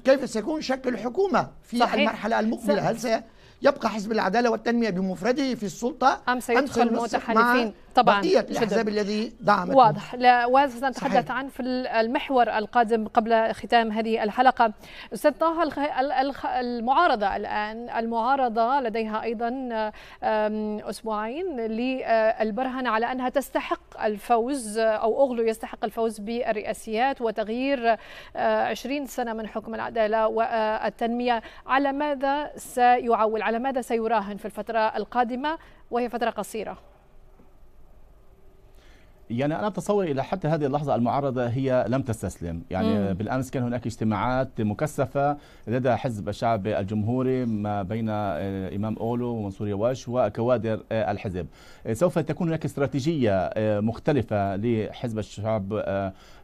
كيف سيكون شكل الحكومة في صحيح. المرحلة المقبلة هل سي يبقى حزب العدالة والتنمية بمفرده في السلطة. أم سيدخل متحالفين طبعا بقية الأحزاب الذي دعمت. واضح. لا وسنتحدث عن في المحور القادم قبل ختام هذه الحلقة. أستاذ طه المعارضة الآن المعارضة لديها أيضا أسبوعين للبرهن على أنها تستحق الفوز أو أغلو يستحق الفوز بالرئاسيات وتغيير 20 آه، سنة من حكم العدالة والتنمية. على ماذا سيعول على ماذا سيراهن في الفترة القادمة؟ وهي فترة قصيرة. يعني أنا أتصور إلى حتى هذه اللحظة المعارضة هي لم تستسلم. يعني مم. بالأمس كان هناك اجتماعات مكثفة لدى حزب الشعب الجمهوري ما بين آه، إمام أولو ومنصور يواش وكوادر آه، الحزب. سوف تكون هناك استراتيجية آه، مختلفة لحزب الشعب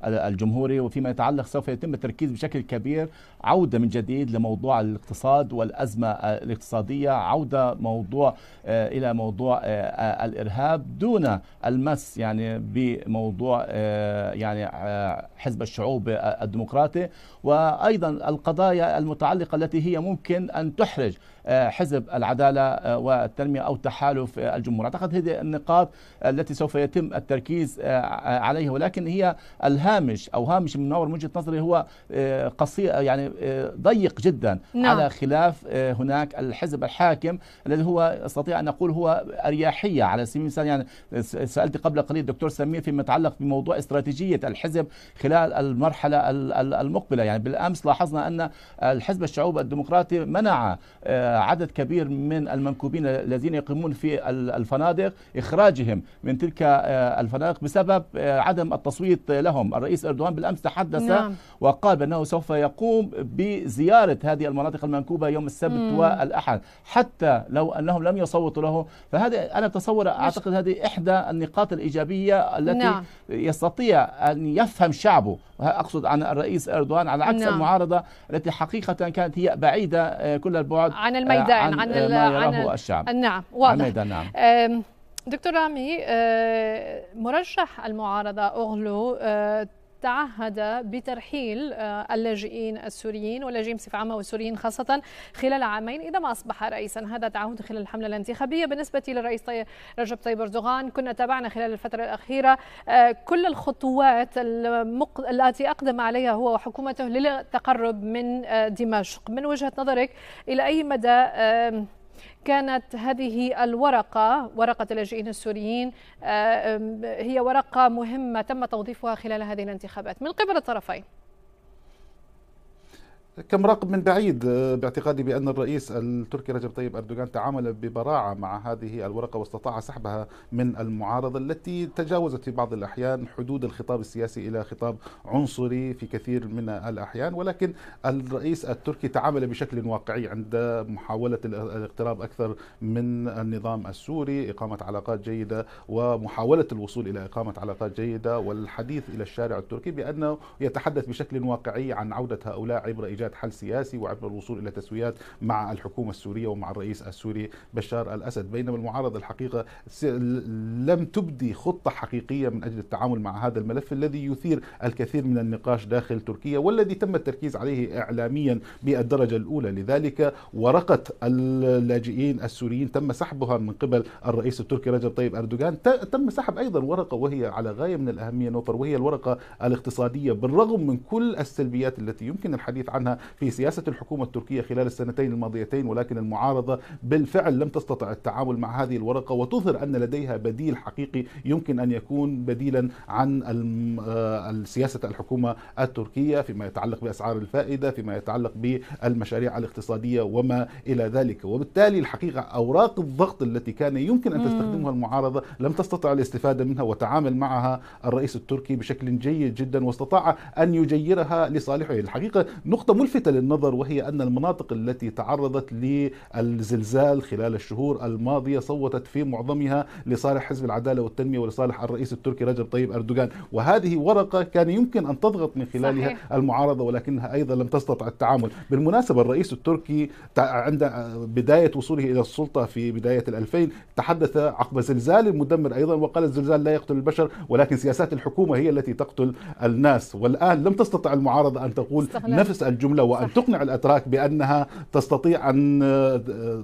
الجمهوري وفيما يتعلق سوف يتم التركيز بشكل كبير عودة من جديد لموضوع الاقتصاد والأزمة الاقتصادية عودة موضوع إلى موضوع الإرهاب دون المس. يعني بموضوع آه، يعني آه، حزب الشعوب الديمقراطي. وأيضا القضايا المتعلقة التي هي ممكن أن تحرج آه، حزب العدالة آه، والتنمية أو تحالف آه، الجمهور. أعتقد هذه النقاط التي سوف يتم التركيز عليها. ولكن هي الهامش أو هامش من نور وجهة نظري هو قصير يعني ضيق جدا نعم. على خلاف هناك الحزب الحاكم الذي هو استطيع أن أقول هو أريحية على سبيل المثال. يعني سألت قبل قليل الدكتور سمير فيما يتعلق بموضوع استراتيجية الحزب خلال المرحلة المقبلة يعني بالأمس لاحظنا أن الحزب الشعوب الديمقراطي منع عدد كبير من المنكوبين الذين يقيمون في الفنادق إخراجهم من تلك آه، الفنادق بسبب آه، عدم التصويت لهم الرئيس أردوغان بالأمس تحدث نعم. وقال بأنه سوف يقوم بزيارة هذه المناطق المنكوبة يوم السبت مم. والأحد حتى لو أنهم لم يصوتوا له فهذا أنا أتصور أعتقد هذه إحدى النقاط الإيجابية التي نعم. يستطيع أن يفهم شعبه أقصد عن الرئيس أردوغان على عكس نعم. المعارضة التي حقيقة كانت هي بعيدة آه، كل البعد عن الميدان عن, عن, ما يراه عن الشعب نعم واضح الميدان نعم دكتور رامي مرشح المعارضة أغلو تعهد بترحيل آه، اللاجئين السوريين واللاجئين بصفة عامة والسوريين خاصة خلال عامين إذا ما أصبح رئيسا. هذا تعهد خلال الحملة الانتخابية. بالنسبة للرئيس رجب طيب أردوغان كنا تابعنا خلال الفترة الأخيرة آه، كل الخطوات التي أقدم عليها هو وحكومته للتقرب من آه، دمشق. من وجهة نظرك إلى أي مدى كانت هذه الورقة ورقة اللاجئين السوريين آه، هي ورقة مهمة تم توظيفها خلال هذه الانتخابات. من قبل الطرفين. كمراقب من بعيد آه، باعتقادي بأن الرئيس التركي رجب طيب أردوغان تعامل ببراعة مع هذه الورقة واستطاع سحبها من المعارضة التي تجاوزت في بعض الأحيان حدود الخطاب السياسي إلى خطاب عنصري في كثير من الأحيان ولكن الرئيس التركي تعامل بشكل واقعي عند محاولة الاقتراب أكثر من النظام السوري إقامة علاقات جيدة ومحاولة الوصول إلى إقامة علاقات جيدة والحديث إلى الشارع التركي بأنه يتحدث بشكل واقعي عن عودة هؤلاء عبر ايجاد حل سياسي وعبر الوصول إلى تسويات مع الحكومة السورية ومع الرئيس السوري بشار الأسد. بينما المعارضة الحقيقة لم تبدي خطة حقيقية من أجل التعامل مع هذا الملف الذي يثير الكثير من النقاش داخل تركيا والذي تم التركيز عليه اعلاميا بالدرجة الأولى. لذلك ورقة اللاجئين السوريين تم سحبها من قبل الرئيس التركي رجب طيب أردوغان. تم سحب أيضا ورقة وهي على غاية من الأهمية نوفر وهي الورقة الاقتصادية. بالرغم من كل السلبيات التي يمكن الحديث عنها في سياسة الحكومة التركية خلال السنتين الماضيتين ولكن المعارضة بالفعل لم تستطع التعامل مع هذه الورقة وتظهر أن لديها بديل حقيقي يمكن أن يكون بديلا عن آه، سياسة الحكومة التركية فيما يتعلق بأسعار الفائدة فيما يتعلق بالمشاريع الاقتصادية وما إلى ذلك. وبالتالي الحقيقة أوراق الضغط التي كان يمكن أن تستخدمها المعارضة لم تستطع الاستفادة منها وتعامل معها الرئيس التركي بشكل جيد جدا واستطاع أن يجيرها لصالحه. الحقيقة نقطة ملفته للنظر وهي أن المناطق التي تعرضت للزلزال خلال الشهور الماضية صوتت في معظمها لصالح حزب العدالة والتنمية ولصالح الرئيس التركي رجب طيب أردوغان وهذه ورقة كان يمكن أن تضغط من خلالها صحيح. المعارضة ولكنها أيضا لم تستطع التعامل بالمناسبة الرئيس التركي عند بداية وصوله إلى السلطة في بداية ال2000 تحدث عقب زلزال مدمر أيضا وقال الزلزال لا يقتل البشر ولكن سياسات الحكومة هي التي تقتل الناس والآن لم تستطع المعارضة أن تقول. نفس الجملة وأن صح. تقنع الأتراك بأنها تستطيع أن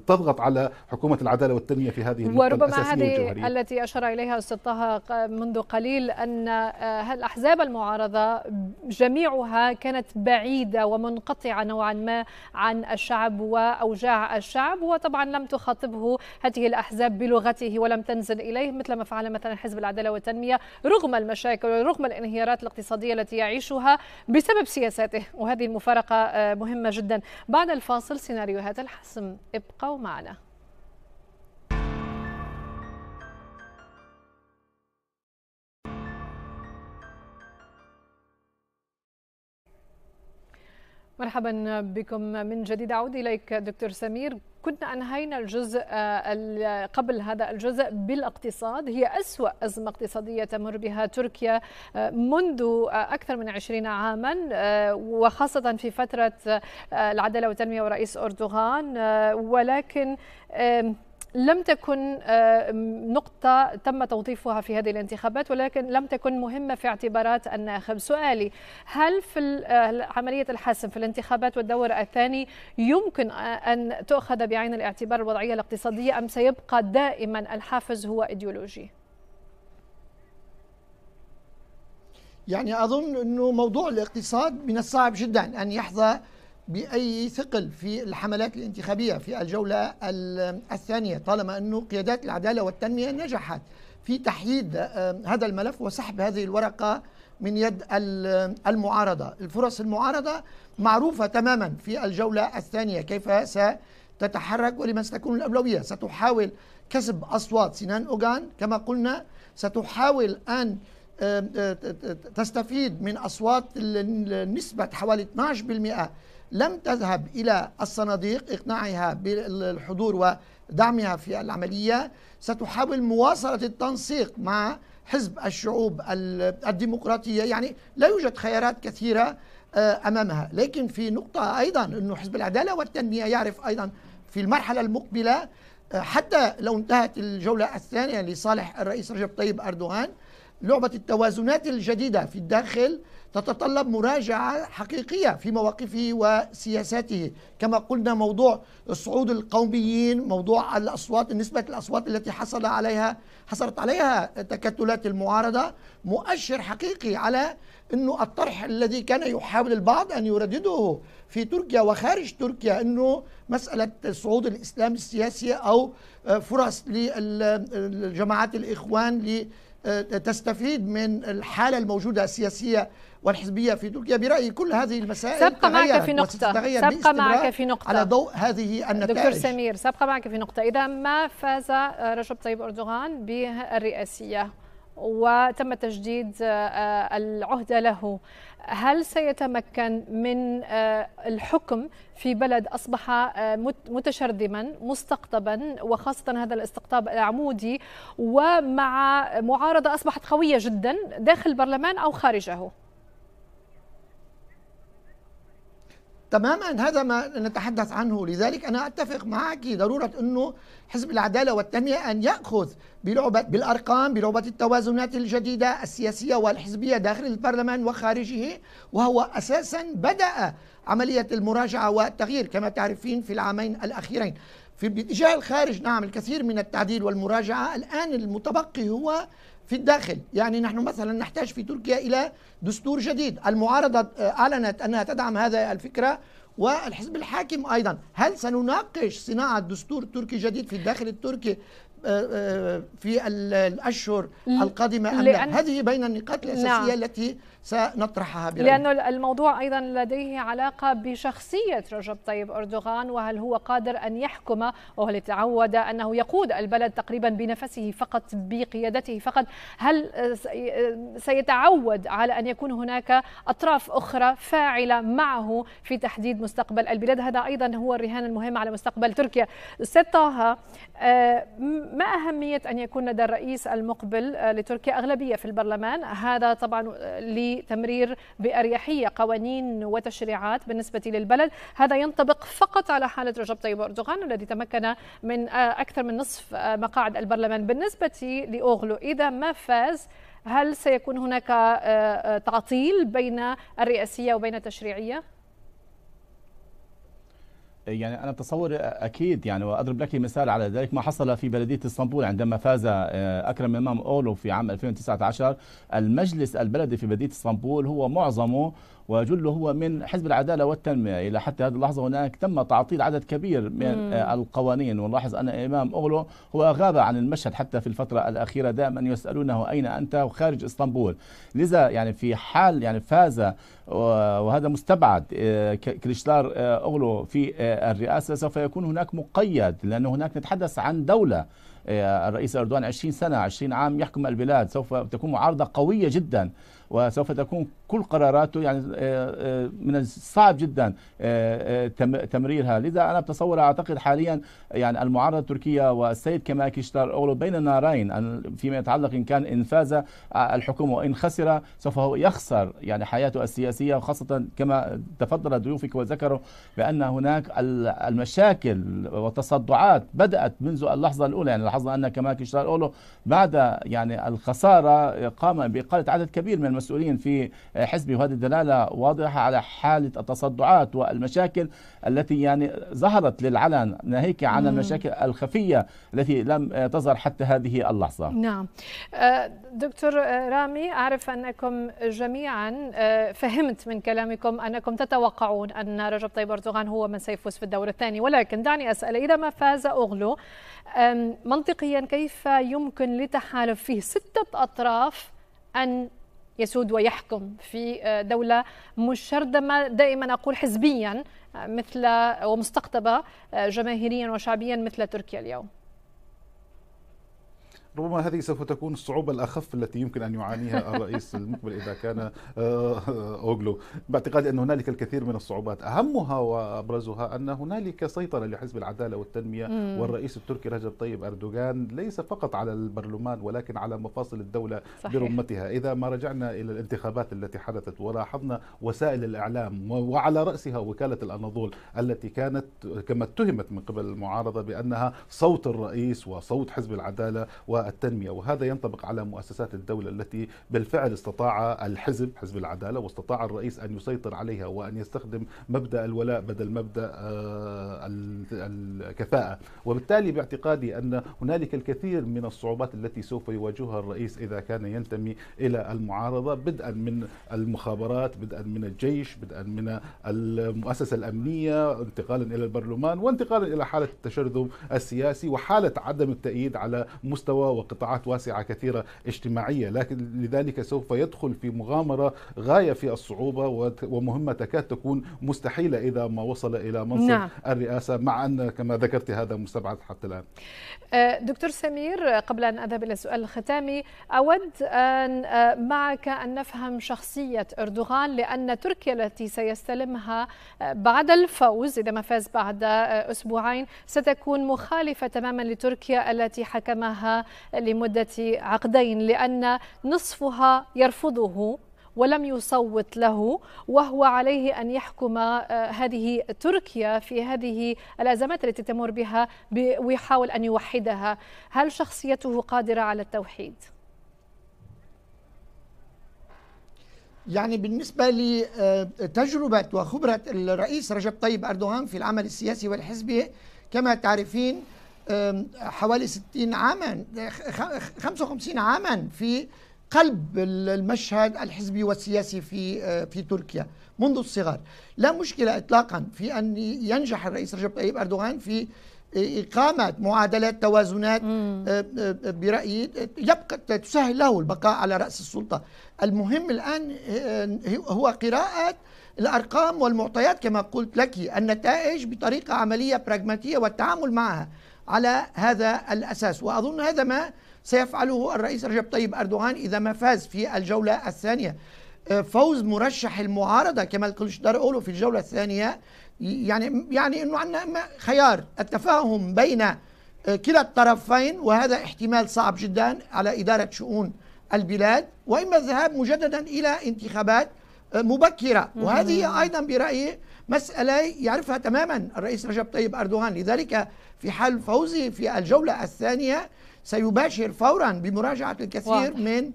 تضغط على حكومة العدالة والتنمية في هذه النقطة وربما هذه التي أشار إليها أستاذ طه منذ قليل أن الاحزاب المعارضة جميعها كانت بعيدة ومنقطعة نوعا ما عن الشعب وأوجاع الشعب وطبعا لم تخاطبه هذه الأحزاب بلغته ولم تنزل إليه مثل ما فعل مثلا حزب العدالة والتنمية رغم المشاكل ورغم الانهيارات الاقتصادية التي يعيشها بسبب سياساته وهذه المفارقة آه، مهمة جدا. بعد الفاصل سيناريوهات الحسم. ابقوا معنا. مرحبا بكم من جديد. أعود إليك دكتور سمير. كنا أنهينا الجزء آه، قبل هذا الجزء بالاقتصاد. هي أسوأ أزمة اقتصادية تمر بها تركيا آه، منذ آه، أكثر من عشرين عاما وخاصة في فترة العدالة والتنمية ورئيس أردوغان ولكن لم تكن آه، نقطة تم توظيفها في هذه الانتخابات ولكن لم تكن مهمة في اعتبارات الناخب سؤالي هل في آه، عملية الحسم في الانتخابات والدور الثاني يمكن آه، أن تؤخذ بعين الاعتبار الوضعية الاقتصادية أم سيبقى دائما الحافز هو إيديولوجي؟ يعني أظن أنه موضوع الاقتصاد من الصعب جدا أن يحظى بأي ثقل في الحملات الانتخابية في الجولة الثانية طالما أنه قيادات العدالة والتنمية نجحت في تحييد هذا الملف وسحب هذه الورقة من يد المعارضة. الفرص المعارضة معروفة تماما في الجولة الثانية كيف ستتحرك ولمن ستكون الأولوية؟ ستحاول كسب أصوات سنان أوغان كما قلنا ستحاول أن تستفيد من أصوات النسبة حوالي 12% لم تذهب إلى الصناديق إقناعها بالحضور ودعمها في العملية. ستحاول مواصلة التنسيق مع حزب الشعوب الديمقراطية. يعني لا يوجد خيارات كثيرة آه، أمامها. لكن في نقطة أيضا أنه حزب العدالة والتنمية يعرف أيضا في المرحلة المقبلة آه، حتى لو انتهت الجولة الثانية لصالح الرئيس رجب طيب أردوغان لعبة التوازنات الجديدة في الداخل تتطلب مراجعة حقيقية في مواقفه وسياساته. كما قلنا موضوع صعود القوميين موضوع الأصوات نسبة الأصوات التي حصل عليها حصلت عليها تكتلات المعارضة مؤشر حقيقي على أنه الطرح الذي كان يحاول البعض أن يردده في تركيا وخارج تركيا أنه مسألة صعود الإسلام السياسي أو فرص للجماعات الإخوان لتستفيد من الحالة الموجودة السياسية والحزبية في تركيا. برأيي كل هذه المسائل سبق معك في نقطة. سبق معك في نقطة. على ضوء هذه النتائج. دكتور سمير سبق معك في نقطة. إذا ما فاز رجب طيب أردوغان بالرئاسية وتم تجديد آه، العهدة له. هل سيتمكن من آه، الحكم في بلد أصبح آه، متشرذما مستقطبا وخاصة هذا الاستقطاب العمودي ومع معارضة أصبحت قوية جدا داخل البرلمان أو خارجه؟ تماما هذا ما نتحدث عنه. لذلك أنا أتفق معك ضرورة أنه حزب العدالة والتنمية أن يأخذ بلعبة بالأرقام بلعبة التوازنات الجديدة السياسية والحزبية داخل البرلمان وخارجه وهو أساسا بدأ عملية المراجعة والتغيير كما تعرفين في العامين الأخيرين. في باتجاه الخارج نعم الكثير من التعديل والمراجعة. الآن المتبقي هو في الداخل. يعني نحن مثلا نحتاج في تركيا إلى دستور جديد. المعارضة أعلنت أنها تدعم هذه الفكرة والحزب الحاكم أيضا. هل سنناقش صناعة دستور تركي جديد في الداخل التركي آه، آه، في الأشهر القادمة أم لا؟ هذه بين النقاط الأساسية نعم. التي سنطرحها برأيي. لأن الموضوع أيضا لديه علاقة بشخصية رجب طيب أردوغان وهل هو قادر أن يحكم وهل تعود أنه يقود البلد تقريبا بنفسه فقط بقيادته فقط؟ هل سيتعود على أن يكون هناك أطراف أخرى فاعلة معه في تحديد مستقبل البلاد؟ هذا أيضا هو الرهان المهم على مستقبل تركيا. أستاذ طه آه، ما أهمية أن يكون لدى الرئيس المقبل آه، لتركيا أغلبية في البرلمان؟ هذا طبعا لتمرير بأريحية قوانين وتشريعات بالنسبة للبلد. هذا ينطبق فقط على حالة رجب طيب أردوغان الذي تمكن من آه، أكثر من نصف مقاعد البرلمان بالنسبة لأوغلو. إذا ما فاز؟ هل سيكون هناك تعطيل بين الرئاسية وبين التشريعية؟ يعني أنا تصور أكيد يعني وأضرب لك مثال على ذلك ما حصل في بلدية إسطنبول عندما فاز آه، أكرم إمام أولو في عام 2019 المجلس البلدي في بلدية إسطنبول هو معظمه وجله هو من حزب العدالة والتنمية. إلى حتى هذه اللحظة هناك تم تعطيل عدد كبير من مم. القوانين. ونلاحظ أن إمام اوغلو هو غاب عن المشهد حتى في الفترة الأخيرة دائما يسألونه أين أنت خارج إسطنبول. لذا يعني في حال يعني فاز وهذا مستبعد آه، كليتشدار آه، اوغلو في آه، الرئاسة سوف يكون هناك مقيد لأن هناك نتحدث عن دولة الرئيس اردوغان 20 سنة 20 عام يحكم البلاد. سوف تكون معارضة قوية جدا وسوف تكون كل قراراته يعني آه، آه، من الصعب جدا آه، تمريرها. لذا أنا بتصور أعتقد حاليا يعني المعارضة التركية والسيد كمال كيشتار أولو بين نارين فيما يتعلق إن كان إن فاز الحكومة وإن خسر سوف يخسر يعني حياته السياسية وخاصة كما تفضل ضيوفك وذكروا بأن هناك المشاكل والتصدعات بدأت منذ اللحظة الأولى. يعني لاحظنا أن كمال كيشتار أولو بعد يعني الخسارة قام باقاله عدد كبير من المسؤولين في حزبه وهذه الدلالة واضحة على حالة التصدعات والمشاكل التي يعني ظهرت للعلن ناهيك عن مم. المشاكل الخفية التي لم تظهر حتى هذه اللحظة. نعم. أه، دكتور رامي أعرف أنكم جميعا أه، فهمت من كلامكم أنكم تتوقعون أن رجب طيب أردوغان هو من سيفوز في الدور الثاني ولكن دعني أسأل إذا ما فاز اوغلو منطقيا كيف يمكن لتحالف فيه ستة أطراف أن يسود ويحكم في آه، دولة مشردمة. دائما أقول حزبيا آه، مثل ومستقطبة آه، جماهيريا وشعبيا مثل تركيا اليوم. ربما هذه سوف تكون الصعوبة الأخف التي يمكن أن يعانيها الرئيس المقبل إذا كان آه، أوغلو باعتقادي أن هنالك الكثير من الصعوبات أهمها وأبرزها أن هنالك سيطرة لحزب العدالة والتنمية مم. والرئيس التركي رجب طيب أردوغان ليس فقط على البرلمان ولكن على مفاصل الدولة صحيح. برمتها إذا ما رجعنا إلى الانتخابات التي حدثت ولاحظنا وسائل الإعلام وعلى رأسها وكالة الأناضول التي كانت كما اتهمت من قبل المعارضة بأنها صوت الرئيس وصوت حزب العدالة و التنمية وهذا ينطبق على مؤسسات الدولة التي بالفعل استطاع الحزب حزب العدالة واستطاع الرئيس أن يسيطر عليها وأن يستخدم مبدأ الولاء بدل مبدأ آه، الكفاءة. وبالتالي باعتقادي أن هنالك الكثير من الصعوبات التي سوف يواجهها الرئيس إذا كان ينتمي إلى المعارضة بدءا من المخابرات بدءا من الجيش بدءا من المؤسسة الأمنية انتقالا إلى البرلمان وانتقالا إلى حالة التشرذم السياسي وحالة عدم التأييد على مستوى وقطاعات واسعة كثيرة اجتماعية لكن لذلك سوف يدخل في مغامرة غاية في الصعوبة ومهمة تكاد تكون مستحيلة إذا ما وصل إلى منصب نعم. الرئاسة مع أن كما ذكرت هذا مستبعد حتى الآن أه، دكتور سمير قبل أن أذهب إلى السؤال الختامي أود أن أه، معك أن نفهم شخصية أردوغان لأن تركيا التي سيستلمها أه، بعد الفوز إذا ما فاز بعد أسبوعين ستكون مخالفة تماما لتركيا التي حكمها لمدة عقدين لأن نصفها يرفضه ولم يصوت له وهو عليه أن يحكم هذه تركيا في هذه الأزمات التي تمر بها ويحاول أن يوحدها هل شخصيته قادرة على التوحيد؟ يعني بالنسبة لتجربة وخبرة الرئيس رجب طيب أردوغان في العمل السياسي والحزبي كما تعرفين حوالي 60 عاما 55 عاما في قلب المشهد الحزبي والسياسي في في تركيا منذ الصغر. لا مشكلة إطلاقا في أن ينجح الرئيس رجب طيب أردوغان في إقامة معادلات توازنات آه، آه، برأيي يبقى تسهل له البقاء على رأس السلطة. المهم الآن هو قراءة الأرقام والمعطيات كما قلت لك النتائج بطريقة عملية براغماتية والتعامل معها. على هذا الأساس. وأظن هذا ما سيفعله الرئيس رجب طيب أردوغان إذا ما فاز في الجولة الثانية. فوز مرشح المعارضة كمال أولو في الجولة الثانية. يعني يعني إنه عندنا خيار التفاهم بين آه، كلا الطرفين وهذا احتمال صعب جدا على إدارة شؤون البلاد. وإما الذهاب مجددا إلى انتخابات آه، مبكرة. وهذه أيضا برأيي مسألة يعرفها تماما الرئيس رجب طيب أردوغان لذلك في حال فوزه في الجولة الثانية سيباشر فورا بمراجعة الكثير واضح. من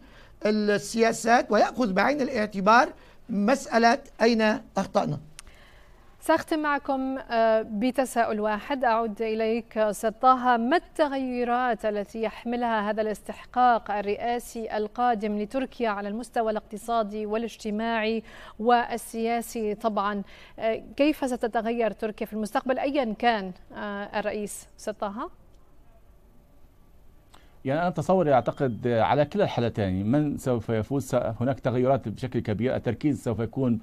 السياسات ويأخذ بعين الاعتبار مسألة أين اخطانا سأختم معكم آه، بتساؤل واحد. أعود إليك أستاذ طه. ما التغيرات التي يحملها هذا الاستحقاق الرئاسي القادم لتركيا على المستوى الاقتصادي والاجتماعي والسياسي؟ طبعا آه، كيف ستتغير تركيا في المستقبل؟ أيا كان آه، الرئيس أستاذ طه؟ يعني أنا تصوري أعتقد على كلا الحالتين من سوف يفوز؟ هناك تغيرات بشكل كبير. التركيز سوف يكون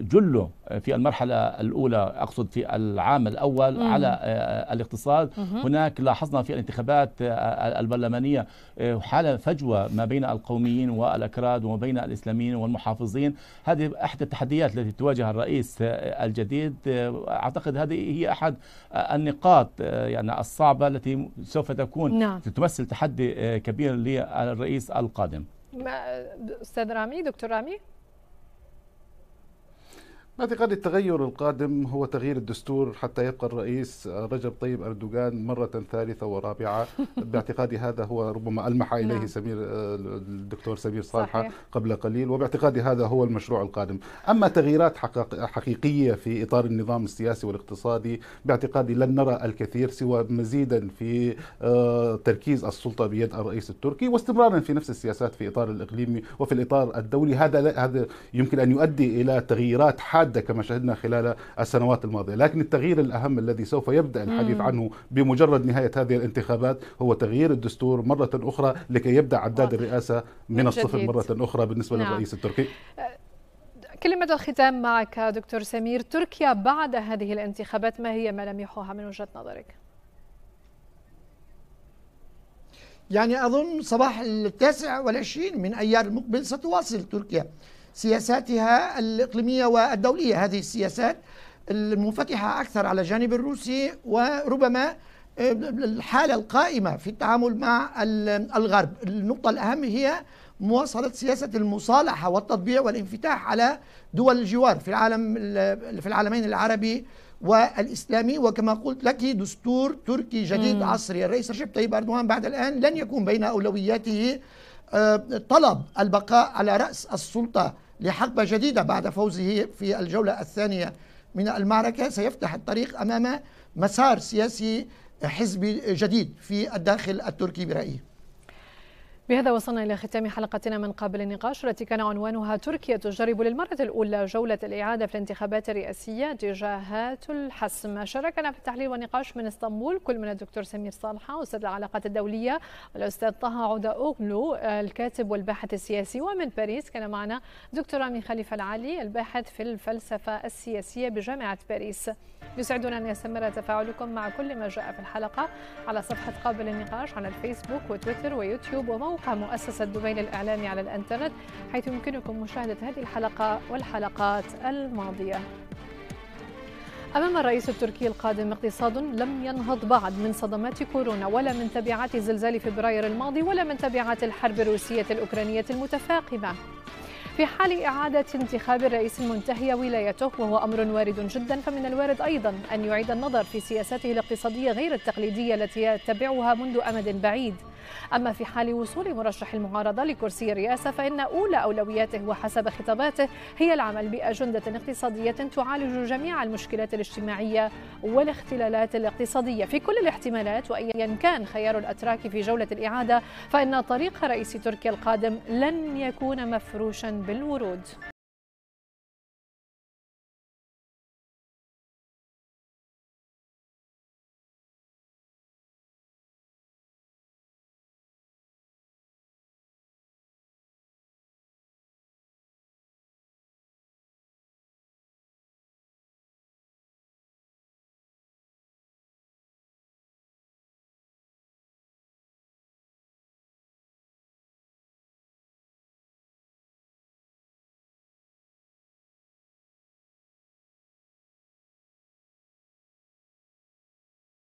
جله في المرحلة الأولى أقصد في العام الأول مم. على آه، الاقتصاد مم. هناك لاحظنا في الانتخابات آه، البرلمانية آه، حالة فجوة ما بين القوميين والأكراد وما بين الإسلاميين والمحافظين هذه أحد التحديات التي تواجه الرئيس الجديد أعتقد هذه هي أحد النقاط يعني الصعبة التي سوف تكون نعم. تمثل تحدي كبير للرئيس القادم أستاذ رامي دكتور رامي باعتقادي التغير القادم هو تغيير الدستور حتى يبقى الرئيس رجب طيب أردوغان مرة ثالثة ورابعة باعتقادي هذا هو ربما ألمح إليه نعم. سمير الدكتور سمير صحيح. قبل قليل وباعتقادي هذا هو المشروع القادم أما تغييرات حقيقية في إطار النظام السياسي والاقتصادي باعتقادي لن نرى الكثير سوى مزيدا في آه، تركيز السلطة بيد الرئيس التركي واستمرارا في نفس السياسات في إطار الإقليمي وفي الإطار الدولي هذا هذا يمكن أن يؤدي إلى تغييرات حادة حاده كما شهدنا خلال السنوات الماضية، لكن التغيير الأهم الذي سوف يبدأ الحديث عنه بمجرد نهاية هذه الانتخابات هو تغيير الدستور مرة أخرى لكي يبدأ عداد الرئاسة من الصفر مرة أخرى بالنسبة نعم. للرئيس التركي. كلمة الختام معك دكتور سمير تركيا بعد هذه الانتخابات ما هي ملامحها من وجهة نظرك؟ يعني أظن صباح التاسع والعشرين من أيار المقبل ستواصل تركيا سياساتها الإقليمية والدولية. هذه السياسات المنفتحة أكثر على الجانب الروسي وربما آه، الحالة القائمة في التعامل مع الغرب. النقطة الأهم هي مواصلة سياسة المصالحة والتطبيع والانفتاح على دول الجوار في العالم في العالمين العربي والإسلامي. وكما قلت لك دستور تركي جديد مم. عصري الرئيس رجب طيب أردوغان بعد الآن لن يكون بين أولوياته آه، طلب البقاء على رأس السلطة لحقبة جديدة بعد فوزه في الجولة الثانية من المعركة. سيفتح الطريق أمام مسار سياسي حزبي جديد في الداخل التركي برأيي بهذا وصلنا إلى ختام حلقتنا من قابل النقاش التي كان عنوانها تركيا تجرب للمرة الأولى جولة الإعادة في الانتخابات الرئاسية اتجاهات الحسم. شاركنا في التحليل والنقاش من إسطنبول كل من الدكتور سمير صالحة أستاذ العلاقات الدولية والأستاذ طه عودة أوغلو الكاتب والباحث السياسي ومن باريس كان معنا دكتور رامي خليفة العالي الباحث في الفلسفة السياسية بجامعة باريس. يسعدنا أن يستمر تفاعلكم مع كل ما جاء في الحلقة على صفحة قابل النقاش على الفيسبوك وتويتر ويوتيوب وموقع مؤسسة دبي للإعلام على الإنترنت حيث يمكنكم مشاهدة هذه الحلقة والحلقات الماضية. أمام الرئيس التركي القادم اقتصاد لم ينهض بعد من صدمات كورونا ولا من تبعات زلزال فبراير الماضي ولا من تبعات الحرب الروسية الأوكرانية المتفاقمة. في حال إعادة انتخاب الرئيس المنتهية ولايته وهو أمر وارد جدا فمن الوارد أيضا أن يعيد النظر في سياساته الاقتصادية غير التقليدية التي يتبعها منذ أمد بعيد. أما في حال وصول مرشح المعارضة لكرسي الرئاسة فإن أولى أولوياته وحسب خطاباته هي العمل بأجندة اقتصادية تعالج جميع المشكلات الاجتماعية والاختلالات الاقتصادية. في كل الاحتمالات وأيا كان خيار الأتراك في جولة الإعادة فإن طريق رئيس تركيا القادم لن يكون مفروشا بالورود.